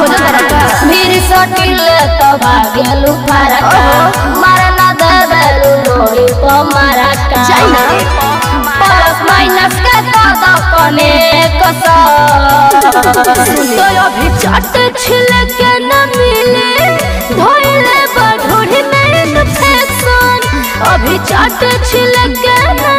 फिर सटिल तो भागेलू फराका मारना दगलू ढोड़ी पम माराका प्लस माइनस के तो दकने कसर तो अभी चाट छिलके न मिले धोइले बढ़ोड़ी में इन्फेक्शन अभी चाट छिलके न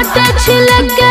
चाट छिलके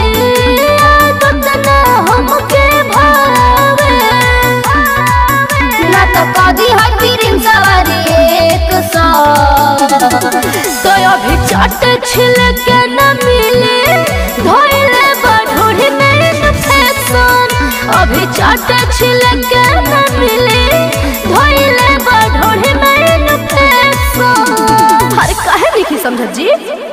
नहीं समझ जी?